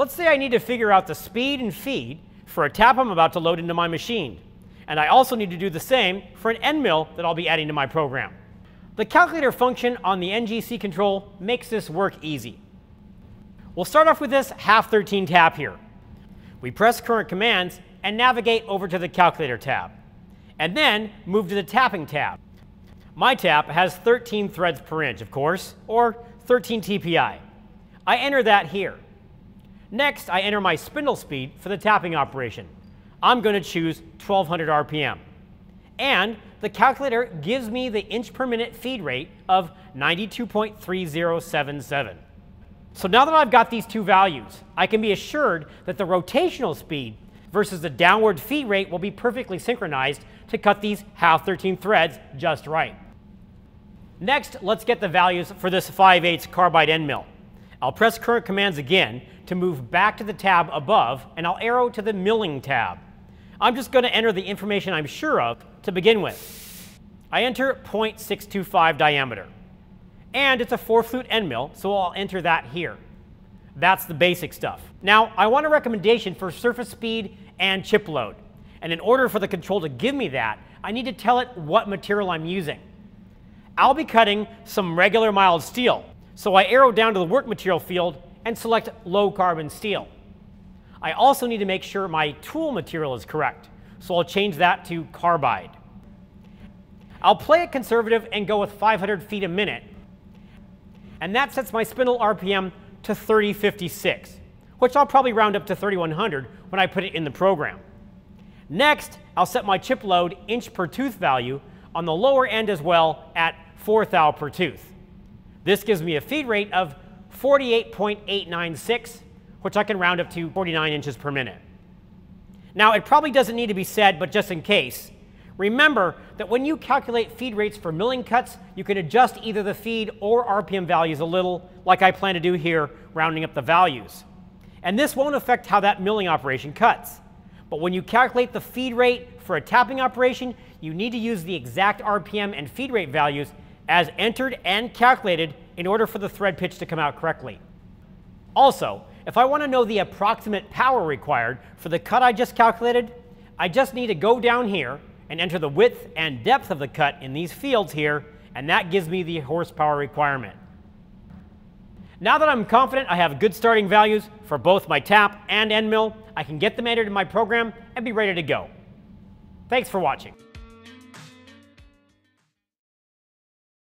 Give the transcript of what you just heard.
Let's say I need to figure out the speed and feed for a tap I'm about to load into my machine. And I also need to do the same for an end mill that I'll be adding to my program. The calculator function on the NGC control makes this work easy. We'll start off with this half 13 tap here. We press current commands and navigate over to the calculator tab, and then move to the tapping tab. My tap has 13 threads per inch, of course, or 13 TPI. I enter that here. Next, I enter my spindle speed for the tapping operation. I'm going to choose 1200 RPM. And the calculator gives me the inch per minute feed rate of 92.3077. So now that I've got these two values, I can be assured that the rotational speed versus the downward feed rate will be perfectly synchronized to cut these half 13 threads just right. Next, let's get the values for this 5 8 carbide end mill. I'll press current commands again to move back to the tab above, and I'll arrow to the milling tab. I'm just going to enter the information I'm sure of to begin with. I enter 0.625 diameter. And it's a four flute end mill, so I'll enter that here. That's the basic stuff. Now, I want a recommendation for surface speed and chip load. And in order for the control to give me that, I need to tell it what material I'm using. I'll be cutting some regular mild steel, so I arrow down to the work material field and select low carbon steel. I also need to make sure my tool material is correct, so I'll change that to carbide. I'll play it conservative and go with 500 feet a minute, and that sets my spindle RPM to 3056, which I'll probably round up to 3100 when I put it in the program. Next, I'll set my chip load inch per tooth value on the lower end as well at 4 thou per tooth. This gives me a feed rate of 48.896 which I can round up to 49 inches per minute. Now, it probably doesn't need to be said, but just in case, remember that when you calculate feed rates for milling cuts, you can adjust either the feed or RPM values a little, like I plan to do here, rounding up the values. And this won't affect how that milling operation cuts. But when you calculate the feed rate for a tapping operation, you need to use the exact RPM and feed rate values as entered and calculated in order for the thread pitch to come out correctly. Also, if I want to know the approximate power required for the cut I just calculated, I just need to go down here and enter the width and depth of the cut in these fields here, and that gives me the horsepower requirement. Now that I'm confident I have good starting values for both my tap and end mill, I can get them entered in my program and be ready to go. Thanks for watching.